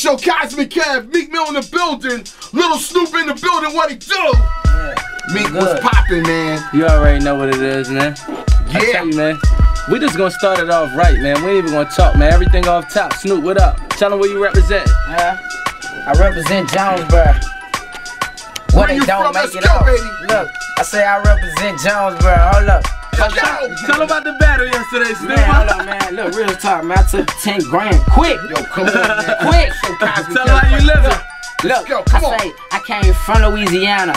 show Cosmic Kev, Meek Mill in the building, Little Snupe in the building, what he do? Yeah, Meek was popping, man. You already know what it is, man. I Yeah. tell you, man. We just gonna start it off right, man. We ain't even gonna talk, man. Everything off top. Snupe, what up? Tell them where you represent. Yeah. I represent Jonesboro. What Where they you don't from? make Let's it go, up. baby. Look, I say I represent Jonesboro. Hold up. Let's go. Tell about the battle yesterday, Snupe. Man, hold up, man. Look, real talk, man. I took 10 grand. Quick. Yo, come on, man. Quick. Tell how you living. Look, go, come I on. say I came from Louisiana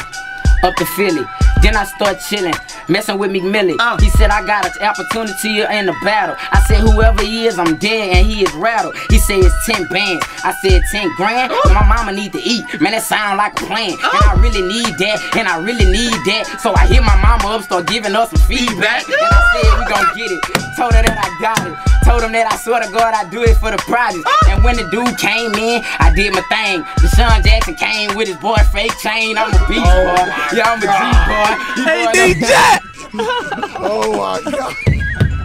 up to Philly. Then I start chilling, messing with McMillan. Uh. He said I got an opportunity in the battle. I said whoever he is, I'm dead and he is rattled. He said it's 10 bands. I said 10 grand. My mama need to eat. Man, that sound like a plan. And I really need that. And I really need that. So I hit my mama up, start giving us some feedback. And I said we gon' get it. Told her that I got it. Told him that I swear to God I do it for the project. And when the dude came in, I did my thing. DeSean Jackson came with his boy fake chain. I'm a beast boy. Yeah, I'm a G boy. You Hey, boy, DJ! Oh my god.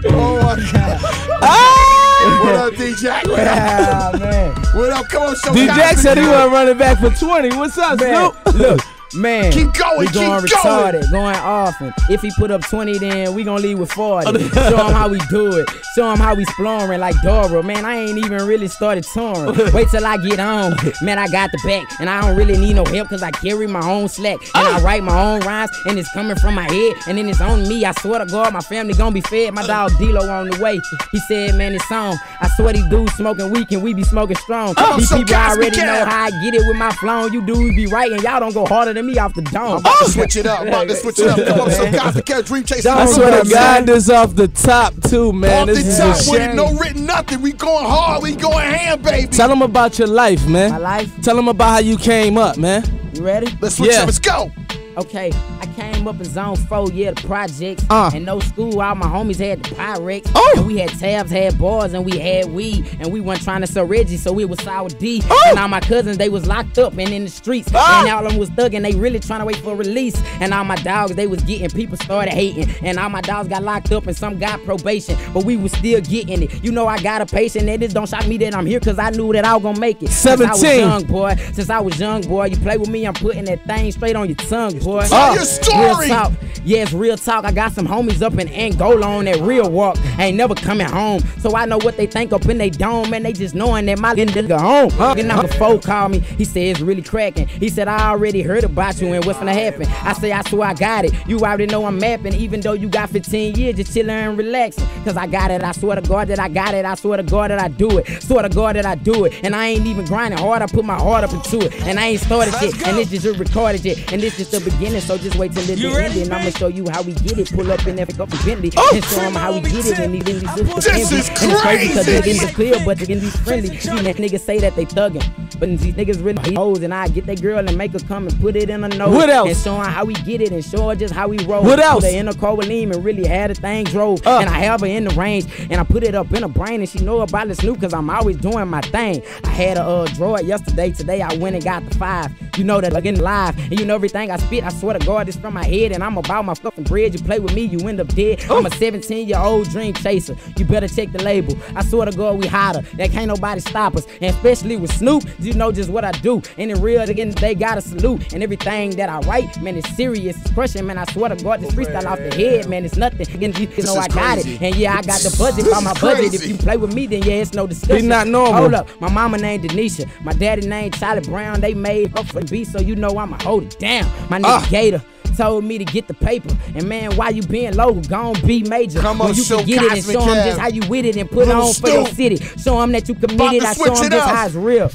Oh my god. Ah! What up, DJ? What up? Ah, man. What up? Come on, show D Jack said he wasn't running back for 20. What's up, Man, Snupe? look, man. Keep going, We going going. retarded, going off. And if he put up 20, then we gonna leave with 40. Show him how we do it. Show him how we exploring like Dora. Man, I ain't even really started touring. Wait till I get on. Man, I got the back. And I don't really need no help because I carry my own slack. And I oh. write my own rhymes. And it's coming from my head. And then it's on me. I swear to God, my family gonna be fed. My dog D-Lo on the way. He said, man, it's on. I swear these dudes smoking weak and we be smoking strong. on, These so people already know how I get it with my flow. You dudes be writing, and y'all don't go harder than me off the dome. About to switch it up. About to switch it up. Come on, some Cosmic Kev, Dream Chaser. I swear worry, to God, this off the top too, man. Off This the is top a with shame. no written nothing. We going hard. We going ham, baby. Tell them about your life, man. My life? Tell them about how you came up, man. You ready? Let's switch Yeah. up. Let's go. Okay, I came up in zone four, yeah, the projects. Uh. And no school, all my homies had the Pyrex. Oh. And we had tabs, had bars, and we had weed. And we weren't trying to sell Reggie, so it was sour D. Oh. And all my cousins, they was locked up and in the streets. Ah. And all of them was thugging, they really trying to wait for release. And all my dogs, they was getting, people started hating. And all my dogs got locked up and some got probation. But we was still getting it. You know I got a patient, and this don't shock me that I'm here, cause I knew that I was gonna make it. Since I was young, boy. Since I was young, boy. You play with me, I'm putting that thing straight on your tongue, boy. Tell ah, your story. Real talk. Yeah, it's real talk. I got some homies up in Angola on that real walk. Ain't never coming home. So I know what they think up in they dome, and they just knowing that my nigga home. Huh? number four called me. He said it's really cracking. He said I already heard about you and what's gonna happen. I say I swear I got it. You already know I'm mapping, even though you got 15 years, just chilling and relaxing. Cause I got it. I swear to God that I got it. I swear to God that I do it. Swear to God that I do it. And I ain't even grinding hard. I put my heart up into it. And I ain't started Let's yet. go. And this just recorded yet. And this just the beginning. So just wait till the You end. ready, And I'ma show you how we get it. Pull up in that fucking Bentley. Oh, and show 'em how we get it. And these these sisters This is And it's crazy cause they crazy. in the clear, but they can be friendly. See that niggas say that they thuggin'. But these niggas really hoes. And I get that girl and make her come and put it in her nose. What else? And show 'em how we get it and show her just how we roll. What else? Put her in a car with Liam and really had the thing drove. Uh. And I have her in the range. And I put it up in her brain and she know about the Snupe cause I'm always doing my thing. I had a uh, drawer yesterday. Today I went and got the five. You know that again live. And you know everything I spit. I swear to God, this from my head. And I'm about my fucking bread. You play with me, you end up dead. I'm a 17 year old dream chaser. You better check the label. I swear to God, we hotter. That can't nobody stop us. And especially with Snupe, you know just what I do. And in real, again, they got a salute. And everything that I write, man, it's serious. It's crushing, man. I swear to God, this freestyle off the head, man, it's nothing. Again, you know I got it. And yeah, I got the budget by my budget. If you play with me, then yeah, it's no discussion. not normal. Hold up. My mama named Denisha. My daddy named Charlie Brown. They made up for the beat, so you know I'ma hold it down. My nigga Ah. Gator told me to get the paper. And man, why you being low? Gon' be major. Come when on, you show can get it and Cosmic show them just how you with it and put it Little on for your city. Show them that you committed. I show switch them it just how it's real.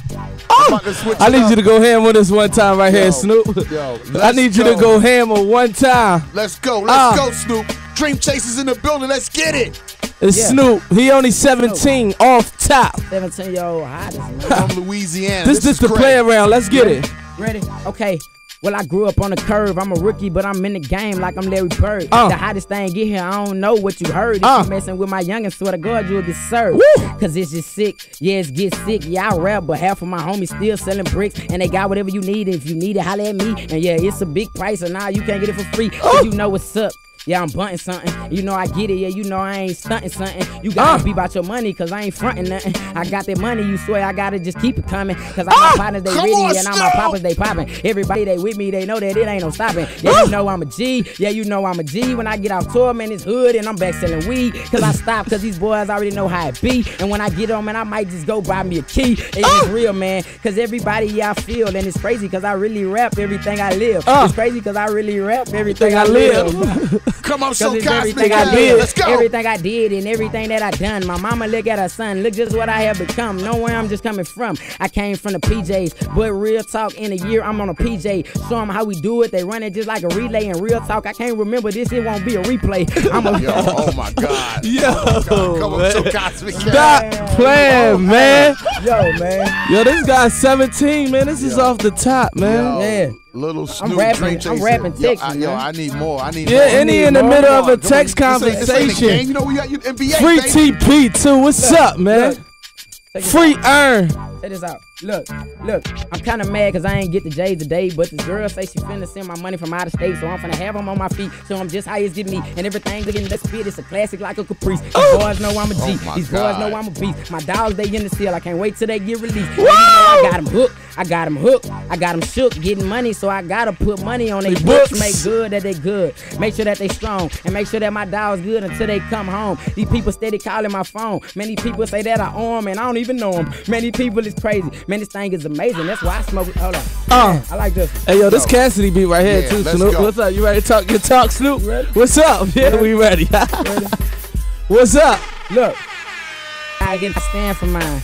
About to switch I need up. you to go ham on this one time right Yo, here, Snupe. yo, I let's need you to go. go ham on one time. Let's go. Let's Ah. go, Snupe. Dream Chasers in the building. Let's get it. It's Yeah. Snupe. He only 17 off top. 17 year old hottest, man. From Louisiana. This this the great. play around. Let's get it. Ready? Okay. Well, I grew up on the curve. I'm a rookie, but I'm in the game like I'm Larry Bird. Uh. The hottest thing get here, I don't know what you heard. If Uh. you messing with my youngin', swear to God, you'll get served. Woo. Cause it's just sick. Yeah, it's get sick. Yeah, I rap, but half of my homies still selling bricks. And they got whatever you need. If you need it, holla at me. And yeah, it's a big price, and now you can't get it for free. You know what's up. Yeah, I'm bunting something. You know I get it. Yeah, you know I ain't stunting something. You gotta Uh. be about your money, cause I ain't fronting nothing. I got that money, you swear I gotta just keep it coming. Cause all Ah, my partners, they ready, on, and all my poppers, they popping. Everybody, they with me, they know that it ain't no stopping. Yeah, you know I'm a G. Yeah, you know I'm a G. When I get off tour, man, it's hood, and I'm back selling weed. Cause I stop, cause these boys already know how it be. And when I get on, man, I might just go buy me a key. It's real, man. Cause everybody, yeah, I feel. And it's crazy, cause I really rap everything I live. Uh. It's crazy, cause I really rap everything Thing I I live. live. Come on, Cause so cosmic. everything I did, Let's go. everything I did, and everything that I done. My mama look at her son, look just what I have become. Know where I'm just coming from. I came from the PJs, but real talk in a year I'm on a PJ. Show 'em how we do it. They run it just like a relay. And real talk, I can't remember this. It won't be a replay. I'm a Yo, oh my God. Yo, oh Come on, so man. cosmic. Stop playing, oh man. yo man. Yo, this guy's 17, man. This is off the top, man. Yeah. Little Snupe rapping- Dream I'm Chaser. rapping yo, text, I, yo. I need more. I need Yeah, more. and he in the Come middle on, of a come on. text This ain't- this ain't the conversation. game. You know we got you NBA. Free baby. TP too. What's up, man? Look. Check this Free earn. Check this out. Look, look. I'm kind of mad because I ain't get the J today, but this girl say she finna send my money from out of state, so I'm finna have them on my feet. So I'm just high as getting me, and everything looking spit. It's a classic like a caprice. These boys know I'm a G. Oh These God. boys know I'm a beast. My dogs they in the seal. I can't wait till they get released. You know I got them hooked. I got them hooked. I got them shook, getting money, so I gotta put money on their books. books. Make good that they good. Make sure that they strong, and make sure that my dogs good until they come home. These people steady calling my phone. Many people say that I own 'em, and I don't even know them. Many people is crazy. Man, this thing is amazing. That's why I smoke it. Hold on. Uh. I like this. one. Hey yo, this Cassidy beat right here Yeah, too, Snupe. go. What's up? You ready to talk your talk, Snupe? ready? What's up? Yeah, we ready. What's up? Look, I get stand for mine.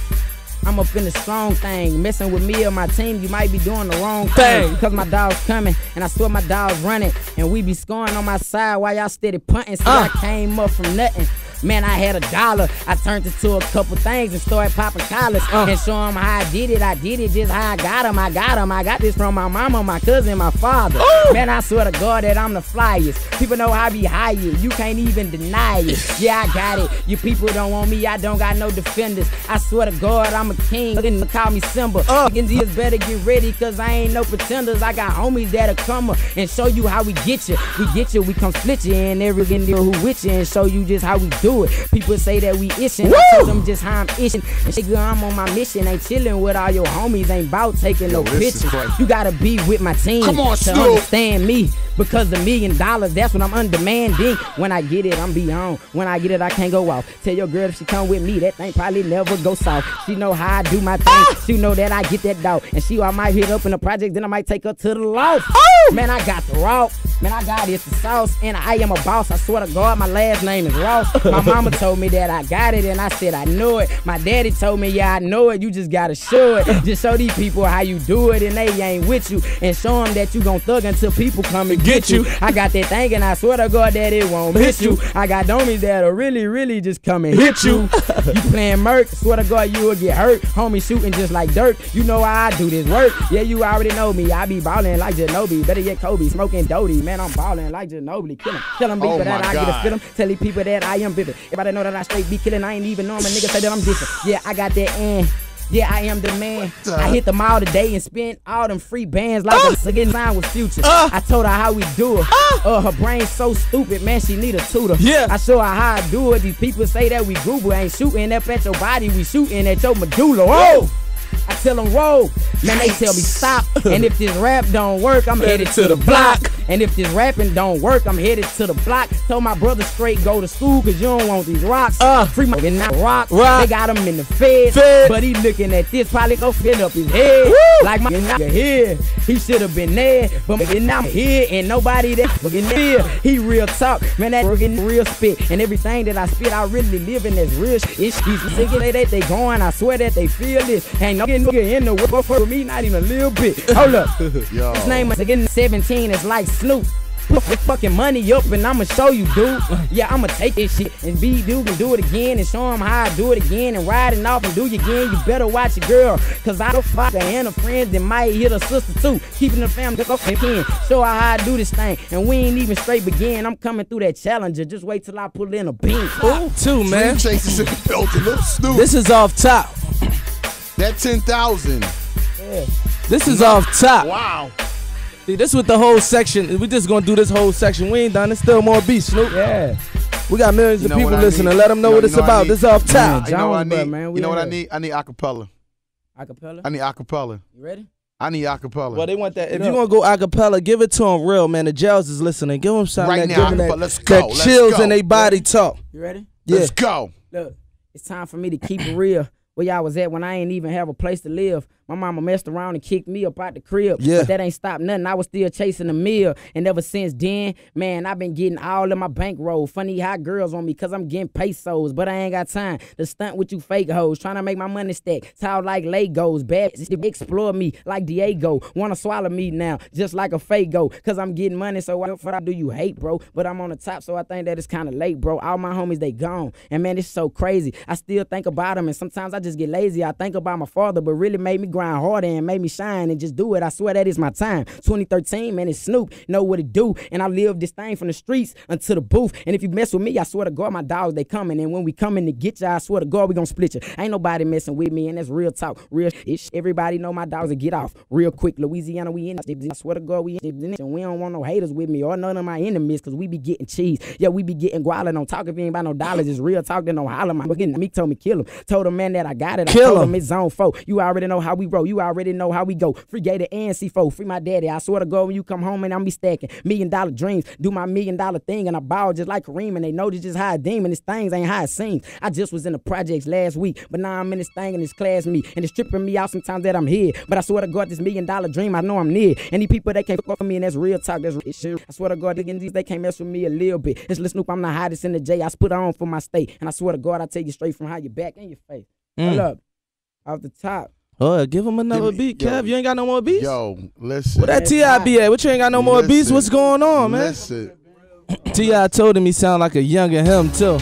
I'm up in the strong thing, messing with me or my team. You might be doing the wrong thing. Thing. Cause my dog's coming, and I swear my dog's running, and we be scoring on my side while y'all steady punting. See, Uh. I came up from nothing. Man, I had a dollar. I turned it to a couple things and started popping collars Uh. and show 'em how I did it. I did it just how I got 'em. I got 'em. I got this from my mama, my cousin, my father. Man, I swear to God that I'm the flyest. People know I be hired. You can't even deny it. Yeah, I got it. You people don't want me. I don't got no defenders. I swear to God, I'm a king. And call me Simba. Uh. Just better get ready, cause I ain't no pretenders. I got homies that'll come up and show you how we get you. We get you, we come split you, and every nigga who with you and show you just how we do it. People say that we itching. I told them just how I'm itching. And shit, I'm on my mission. Ain't chilling with all your homies. Ain't about taking no pictures. crazy. You gotta be with my team Come on, to Snupe. understand me. Because the million dollars, that's what I'm undemanding. When I get it, I'm beyond. When I get it, I can't go off. Tell your girl if she come with me, that thing probably never go south. She know how I do my thing. Ah! She know that I get that dog. And she I might hit up in a project, then I might take her to the loft. Oh! Man, I got the raw. Man, I got it, the sauce, and I am a boss. I swear to God, my last name is Ross. My mama told me that I got it, and I said I know it. My daddy told me, yeah, I know it. You just gotta show it. Just show these people how you do it, and they ain't with you. And show them that you gon' thug until people come and get you. I got that thing, and I swear to God that it won't miss you. I got homies that'll really, really just come and hit you. you playing Merc, swear to God you will get hurt. Homie shooting just like dirt. You know how I do this work. Yeah, you already know me. I be ballin' like Ginobili. Better yet, Kobe. Smoking Doty. Man, I'm ballin' like Ginobili. Kill him. Tell him people Oh that my I get God. feel 'em. Tell these people that I am vivid. Everybody know that I straight be killing. I ain't even know 'em. A nigga say that I'm different. Yeah, I got that and. Yeah, I am the man. I hit the mall today and spent all them free bands like Uh. a getting signed with Future. I told her how we do it. Uh, her brain's so stupid, man. She need a tutor. Yeah. I show her how I do it. These people say that we Google ain't shooting up at your body. We shooting at your medulla. Oh. I tell them roll, man. They tell me stop. And if this rap don't work, I'm headed to the block. And if this rapping don't work, I'm headed to the block. Told my brother straight go to school, cause you don't want these rocks. Uh. Free my fucking not rock. Rock. They got him in the fed. Fed. But he looking at this, probably go fill up his head. Woo. Like my nigga here. He should have been there. But fucking I'm here and nobody that fucking there. He real talk. Man, that fucking real spit. And everything that I spit, I really live in this real shit. It's these niggas they, they, they going. I swear that they feel this. Ain't no nigga in the world for me, not even a little bit. Hold up. Yo. His name is getting 17. It's like Snupe. Put your fucking money up and I'ma show you, dude. Yeah, I'ma take this shit and be dude and do it again and show him how I do it again and ride it off and do it again. You better watch your girl, cause I don't fuck her and her friends that might hit her sister too. Keeping the family go in. Show her how I do this thing. And we ain't even straight begin. I'm coming through that challenger. Just wait till I pull in a beam. Two, man. Chasers in the building. Little Snupe. This is off top. That 10,000. This is off top. Wow. See, this with the whole section. We just gonna do this whole section. We ain't done. There's still more beats, Snupe. Yeah. We got millions You of people listening. Let them know You know- what it's know about. This is off top. You know what I need? man, you know what I need? I need acapella. Acapella. I need acapella. You ready? I need acapella. Well, they want that. If Look. you want to go acapella, give it to them real, man. The jails is listening. Give them something Right that, now, give 'em that, acapella. Let's go. that Let's chills go. in their body talk. You ready? Yeah. Let's go. Look, it's time for me to keep it real. Where y'all was at when I ain't even have a place to live. My mama messed around and kicked me up out the crib. Yeah. But that ain't stopped nothing. I was still chasing the meal. And ever since then, man, I've been getting all of my bankroll. Funny hot girls on me because I'm getting pesos. But I ain't got time to stunt with you fake hoes. Trying to make my money stack. Tall like Legos. Bad explore me like Diego. Wanna swallow me now, just like a Fago. Cause I'm getting money, so what I do you hate, bro? But I'm on the top, so I think that it's kinda late, bro. All my homies, they gone. And man, it's so crazy. I still think about them, and sometimes I just get lazy. I think about my father, but really made me grind harder and made me shine and just do it. I swear that is my time. 2013, man, it's Snupe. Know what it do. And I live this thing from the streets until the booth. And if you mess with me, I swear to God, my dogs, they coming. And when we coming to get you, I swear to God, we gonna split you. Ain't nobody messing with me, and that's real talk. Real ish. Everybody know my dogs will get off real quick. Louisiana, we in. I swear to God, we in. And we don't want no haters with me or none of my enemies, cause we be getting cheese. Yeah, we be getting guala. Don't talk if you ain't about no dollars. It's real talk. Then don't holler. My me told me kill him. Told him man that I got it. I Kill told him. him it's zone four. You already know how we roll. You already know how we go. Free Gator and C4. Free my daddy. I swear to God, when you come home and I'm be stacking million dollar dreams, do my million dollar thing, and I ball just like Kareem. And they know this just how I demon. This things ain't how it seems. I just was in the projects last week, but now I'm in this thing and it's class me, and it's tripping me out sometimes that I'm here. But I swear to God, this million dollar dream, I know I'm near. Any people that can't fuck with me, and that's real talk. That's real shit. I swear to God, they, they can't mess with me a little bit. It's Lil Snupe. I'm the hottest in the J. I spit on for my state, and I swear to God, I tell you straight from how you back and your face. Hold mm. up, off the top. Oh, give him another Give me- beat, yo. Kev. You ain't got no more beats? Yo, listen. Where that T.I. be at? What you ain't got no more beats? What's going on, man? Listen. T.I. told him he sound like a younger him, too.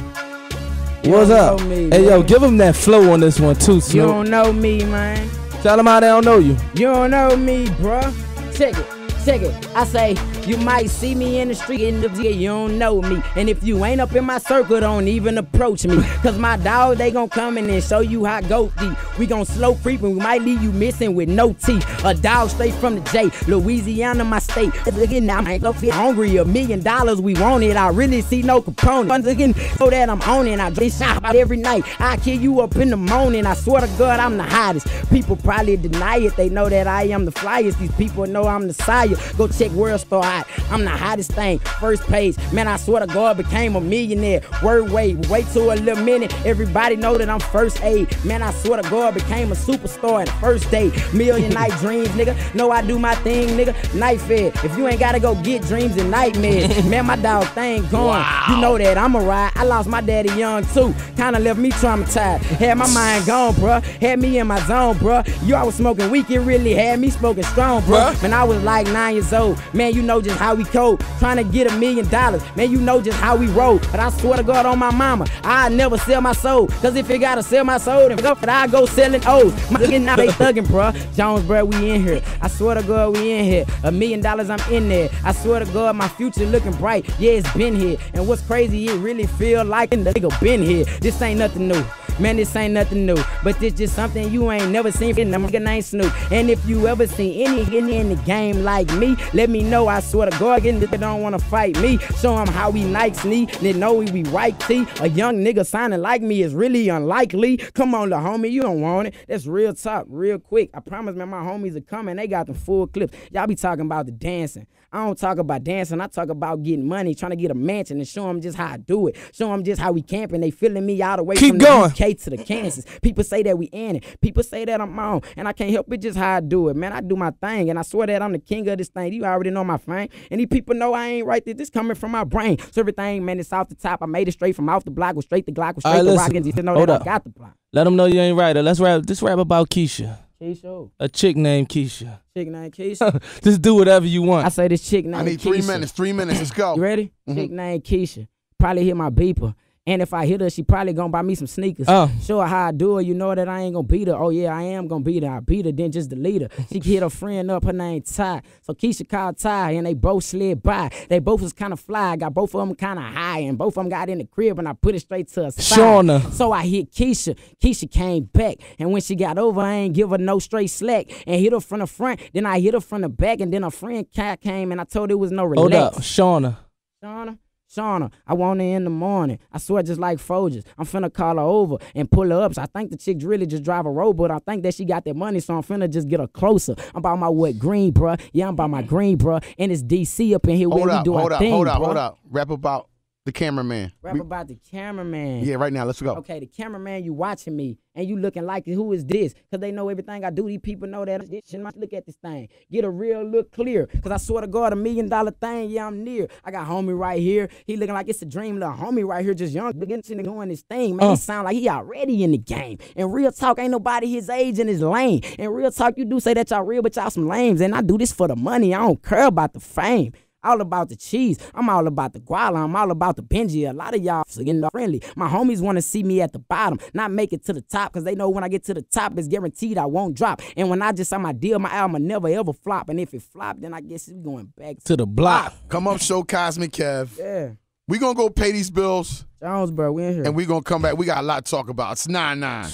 What's up? me, hey, yo, give him that flow on this one, too, You don't know me, man. Tell him how they don't know you. You don't know me, bruh. Check it, I say, you might see me in the street in the yeah, you don't know me. And if you ain't up in my circle, don't even approach me. Cause my dog, they gon' come in and show you how go deep. We gon' slow creep and we might leave you missing with no teeth. A dog straight from the J, Louisiana, my state. Again, I ain't gonna feel hungry. A million dollars, we want it. I really see no component. Once again, so that I'm on it. I get shot about every night. I kill you up in the morning. I swear to God, I'm the hottest. People probably deny it. They know that I am the flyest. These people know I'm the sire. Go check World Star out. I'm the hottest thing. First page. Man, I swear to God, became a millionaire. Word wait, wait till a little minute. Everybody know that I'm first aid. Man, I swear to God, became a superstar the first day. Million night dreams, nigga. Know I do my thing, nigga. Night fed. If you ain't gotta go get dreams and nightmares, man, my dog thing gone. You know that I'm a ride. I lost my daddy young too. Kinda left me traumatized. Had my mind gone, bruh. Had me in my zone, bruh. You I was smoking weak, it really had me smoking strong, bruh. Bruh. Man, I was like nine years old. Man, you know just how we code. Trying to get a million dollars. Man, you know just how we roll. But I swear to God on my mama, I never sell my soul. Cause if you gotta sell my soul, then I go selling O's. My nigga now they thugging, bruh. Jones, bruh, we in here. I swear to God, we in here. A million dollars, I'm in there. I swear to God, my future looking bright. Yeah, it's been here. And what's crazy, it really feel like the nigga been here. This ain't nothing new. Man, this ain't nothing new, but this just something you ain't never seen. I'm nigga named Snupe. And if you ever seen any any in the game like me, let me know. I swear to God, getting nigga don't wanna fight me. Show 'em how we Nikes knee. They know we be right T. A young nigga signing like me is really unlikely. Come on, the homie, you don't want it. That's real talk, real quick. I promise, man, my homies are coming. They got the full clips. Y'all be talking about the dancing. I don't talk about dancing. I talk about getting money, trying to get a mansion and show them just how I do it. Show them just how we camping. They feeling me all the way Keep from going. the UK to the Kansas. People say that we in it. People say that I'm on, and I can't help it just how I do it, man. I do my thing, and I swear that I'm the king of this thing. You already know my fame, and these people know I ain't right. there. This coming from my brain. So everything, man, it's off the top. I made it straight from off the block, was straight to Glock, was straight right, to listen. Rock, and just know Hold that up. I got the block. Let them know you ain't right. Let's rap. Just rap about Keisha. Keisha, A chick named Keisha. chick named Keisha. Just do whatever you want. I say this chick named I need three Keisha. minutes. Three minutes. Let's go. You ready? Mhm. Chick named Keisha. Probably hit my beeper. And if I hit her, she probably gonna buy me some sneakers. Oh. Show her how I do it. You know that I ain't gonna beat her. Oh yeah, I am gonna beat her. I beat her, then just delete her. She hit her friend up. Her name Ty. So Keisha called Ty, and they both slid by. They both was kind of fly. Got both of them kind of high, and both of them got in the crib, and I put it straight to her side. Shauna. So I hit Keisha. Keisha came back, and when she got over, I ain't give her no straight slack, and hit her from the front. Then I hit her from the back, and then a friend ca- came, and I told her it was no relax. Hold up, Shauna. Shauna, Shauna, I want her in the morning. I swear just like Folgers. I'm finna call her over and pull her up. So I think the chick really just drive a robot. I think that she got that money, so I'm finna just get her closer. I'm about my what green, bruh. Yeah, I'm about my green, bruh. And it's DC up in here where Hold we up, do hold our up, thing, hold up, bruh. hold up. Rap about the cameraman. Rap We- about the cameraman. yeah, right now. Let's go. Okay, the cameraman, you watching me and you looking like who is this? Cause they know everything I do. These people know that this shit. Look at this thing. Get a real look clear. Cause I swear to God, a million dollar thing, yeah, I'm near. I got homie right here. He looking like it's a dream. Little homie right here, just young, beginning to doing this thing. Man, Uh. he sound like he already in the game. And real talk, ain't nobody his age in his lane. And real talk, you do say that y'all real, but y'all some lames. And I do this for the money. I don't care about the fame. All about the cheese. I'm all about the guala. I'm all about the Benji. A lot of y'all getting friendly. My homies want to see me at the bottom, not make it to the top, because they know when I get to the top, it's guaranteed I won't drop. And when I just saw my deal, my album will never ever flop. And if it flop, then I guess it's going back to To the block. Ah. Come up, show Cosmic Kev. yeah. We gonna go pay these bills, Jonesboro, we in here. and we gonna come back. We got a lot to talk about. It's nine nine.